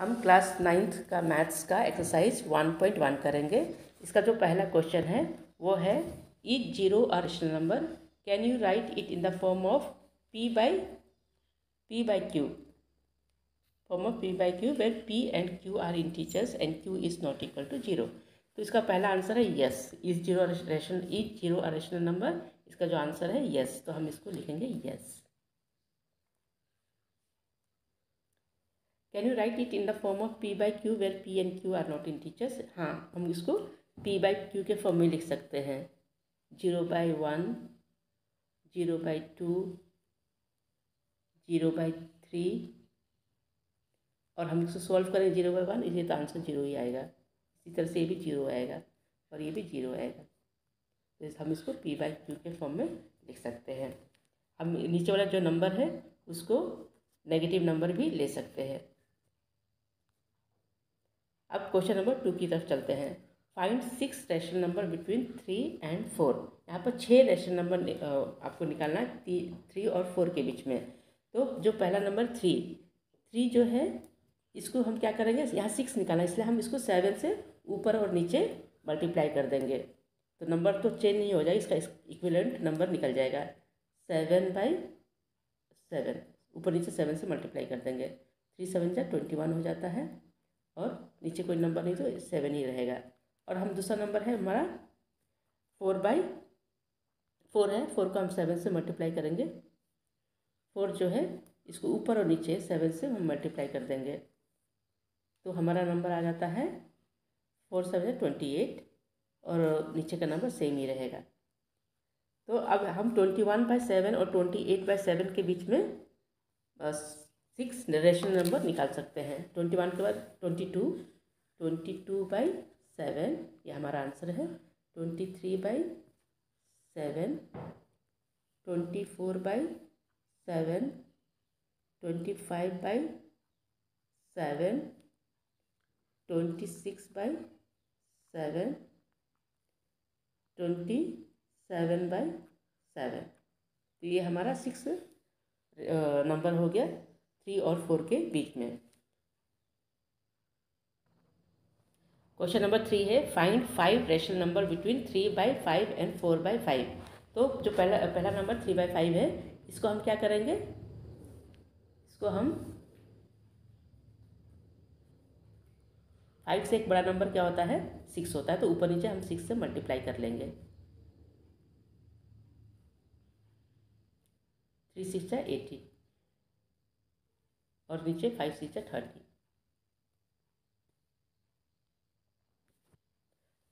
हम class ninth का maths का एक्सरसाइज वन पॉइंट वन करेंगे। इसका जो पहला क्वेश्चन है, वो है is zero a rational number can you write it in the form of p by p by q form of p by q where p and q are integers and q is not equal to zero तो इसका पहला answer है yes is zero rational is zero rational number इसका जो answer है yes तो हम इसको लिखेंगे yes can you write it in the form of p by q where p and q are not integers हाँ हम इसको पी बाई क्यू के फॉर्म में लिख सकते हैं। Zero by one zero by two zero by three और हम इसको सॉल्व करें ज़ीरो बाई वन इसलिए तो आंसर ज़ीरो ही आएगा। इसी तरह से ये भी ज़ीरो आएगा और ये भी ज़ीरो आएगा। तो हम इसको पी बाई क्यू के फॉर्म में लिख सकते हैं। हम नीचे वाला जो नंबर है, उसको नेगेटिव नंबर भी ले सकते हैं। अब क्वेश्चन नंबर टू की तरफ़ चलते हैं। Find six rational number between three and four यहाँ पर छः रेशनल नंबर आपको निकालना है थ्री और फोर के बीच में। तो जो पहला नंबर थ्री थ्री जो है, इसको हम क्या करेंगे? यहाँ सिक्स निकालना इसलिए हम इसको सेवन से ऊपर और नीचे मल्टीप्लाई कर देंगे। तो नंबर तो चेंज नहीं हो जाएगा, इसका इक्विलेंट नंबर निकल जाएगा। सेवन बाई सेवन ऊपर नीचे सेवन से मल्टीप्लाई कर देंगे। थ्री सेवन जा ट्वेंटी वन हो जाता है। और नीचे कोई नंबर नहीं तो सेवन ही रहेगा। और हम दूसरा नंबर है हमारा फोर बाई फोर है। फोर को हम सेवन से मल्टीप्लाई करेंगे। फोर जो है, इसको ऊपर और नीचे सेवन से हम मल्टीप्लाई कर देंगे। तो हमारा नंबर आ जाता है फोर सेवन ट्वेंटी एट और नीचे का नंबर सेम ही रहेगा। तो अब हम ट्वेंटी वन बाई सेवन और ट्वेंटी एट बाई सेवन के बीच में, बस सिक्स रेशनल नंबर निकाल सकते हैं। ट्वेंटी वन के बाद twenty two twenty two by seven, ये हमारा आंसर है। Twenty three by seven, twenty four by seven, twenty five by seven, twenty six by seven, twenty seven by seven. तो ये हमारा सिक्स नंबर हो गया। थ्री और फोर के बीच में। क्वेश्चन नंबर थ्री है find five rational number between three by five and four by five तो जो पहला पहला नंबर थ्री बाई फाइव है, इसको हम क्या करेंगे? इसको हम फाइव से एक बड़ा नंबर क्या होता है? सिक्स होता है तो ऊपर नीचे हम सिक्स से मल्टीप्लाई कर लेंगे। थ्री सिक्स है एटी और नीचे फाइव सिक्स थर्टी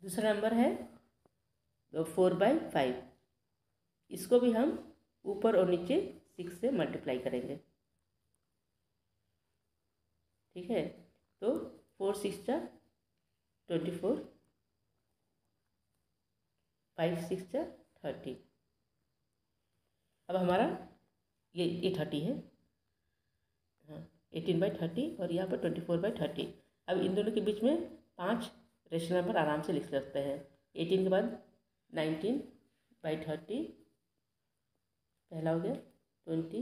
दूसरा नंबर है फोर बाई फाइव इसको भी हम ऊपर और नीचे सिक्स से मल्टीप्लाई करेंगे। ठीक है? तो फोर सिक्स जा ट्वेंटी फोर फाइव सिक्स जा थर्टी अब हमारा ये ये थर्टी हाँ। एटीन बाई थर्टी और यहाँ पर ट्वेंटी फोर बाई थर्टी। अब इन दोनों के बीच में पाँच रेशनल नंबर आराम से लिख सकते हैं। एटीन के बाद नाइनटीन बाई थर्टी, पहला हो गया, twenty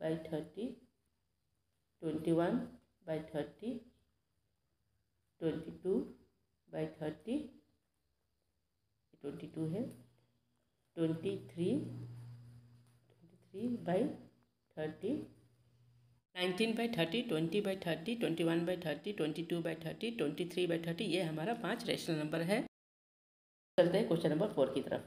by thirty, twenty one by thirty, twenty two by thirty, twenty two है, twenty three twenty three by thirty nineteen by thirty, twenty by thirty, twenty one by thirty, twenty two by thirty, twenty three by thirty, ये हमारा पाँच rational number है। चलते हैं question number four की तरफ़।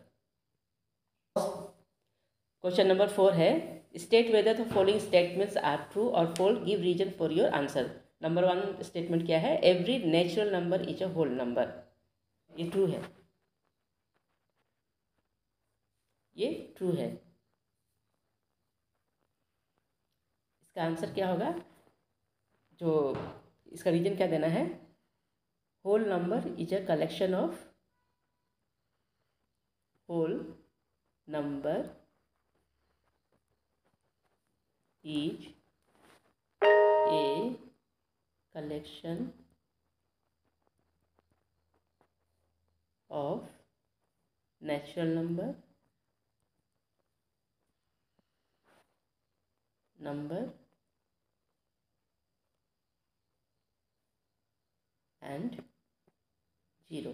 Question number four है state whether the following statements are true और false give reason for your answer number one statement क्या है? Every natural number is a whole number ये ट्रू है। ये ट्रू है। इसका आंसर क्या होगा? जो इसका रीजन क्या देना है? Whole number is a collection of whole number is a collection of natural number number and 0.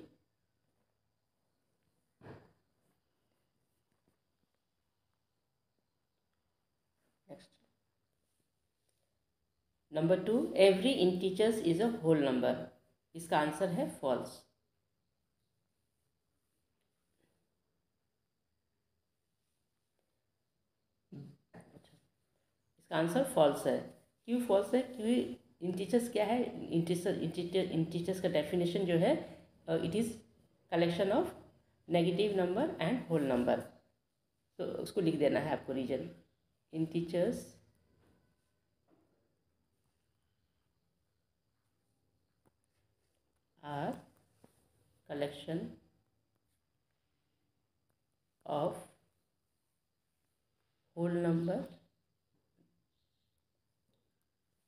Next. Number 2, every integers is a whole number. इसका आंसर है फॉल्स इसका आंसर फॉल्स है क्यों फॉल्स है क्योंकि इंटीचर्स क्या है? इंटीचर इंटीचर इंटीचर्स का डेफिनेशन जो है it is collection of negative number and whole number तो उसको लिख देना है आपको reason integers are collection of whole number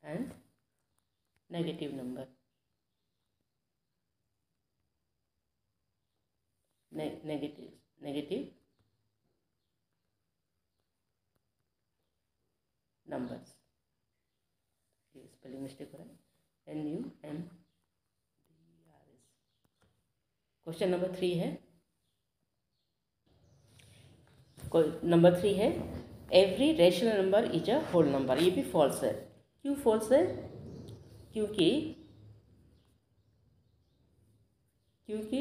and negative number negative negative numbers. Spelling mistake हो रहा है. N U M D R S question number three है. नंबर थ्री है. Every rational number is a whole number ये भी false है. क्यों false है? क्योंकि क्योंकि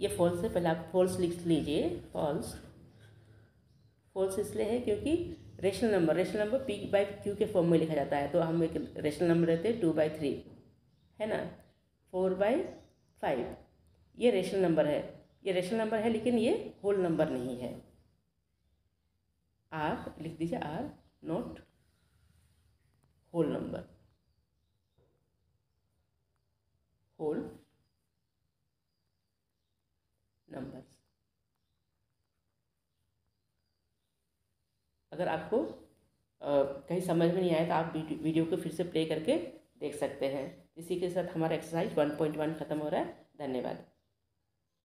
ये फॉल्स है, पहले आप फॉल्स लिख लीजिए फॉल्स फॉल्स इसलिए है क्योंकि rational number rational number p by q के फॉर्म में लिखा जाता है तो हम एक रेशनल नंबर रहते हैं टू बाई थ्री है ना? फोर बाई फाइव ये रेशनल नंबर है। ये रेशनल नंबर है, लेकिन ये होल नंबर नहीं है। आर लिख दीजिए are not whole number whole numbers. अगर आपको आ, कहीं समझ में नहीं आया तो आप वीडियो को फिर से प्ले करके देख सकते हैं। इसी के साथ हमारा एक्सरसाइज 1.1 खत्म हो रहा है। धन्यवाद।